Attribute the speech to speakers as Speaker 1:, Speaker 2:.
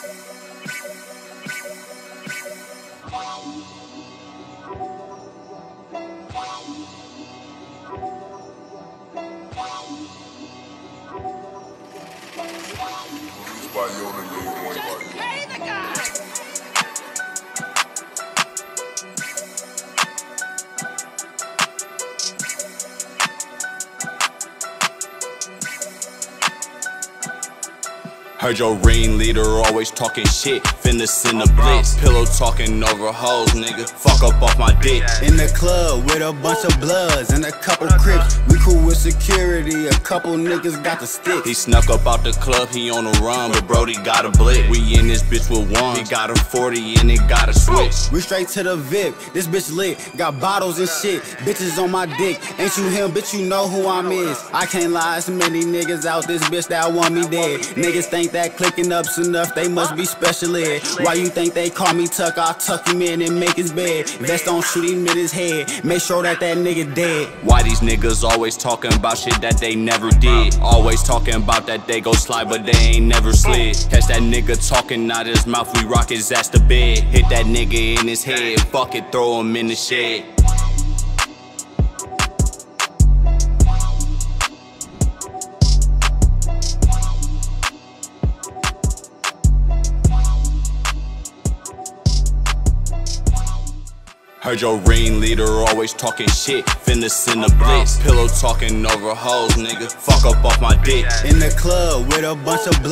Speaker 1: Pay the
Speaker 2: Heard your ring leader always talking shit. Finna send a blitz. Pillow talking over hoes, nigga. Fuck up off my dick.
Speaker 3: In the club with a bunch of bloods and a couple crips. We cool with security, a couple niggas got the stick.
Speaker 2: He snuck up out the club, he on a run, but Brody got a blick. We in this bitch with one. He got a 40 and it got a switch.
Speaker 3: We straight to the VIP, this bitch lit, got bottles and shit, bitches on my dick. Ain't you him, bitch, you know who I'm is. I can't lie, so many niggas out this bitch that want me dead. Niggas think that clicking up's enough, they must be special ed. Why you think they call me Tuck? I'll tuck him in and make his bed. Vest don't shoot him in his head, make sure that that nigga dead.
Speaker 2: Why these niggas always talking about shit that they never did? Always talking about that they go slide, but they ain't never slid. Catch that nigga talking out his mouth, we rock his ass to bed. Hit that nigga in his head, fuck it, throw him in the shed. Heard your ring leader always talking shit. Finna send a blitz. Pillow talking over hoes, nigga. Fuck up off my dick.
Speaker 3: In the club with a bunch of blood.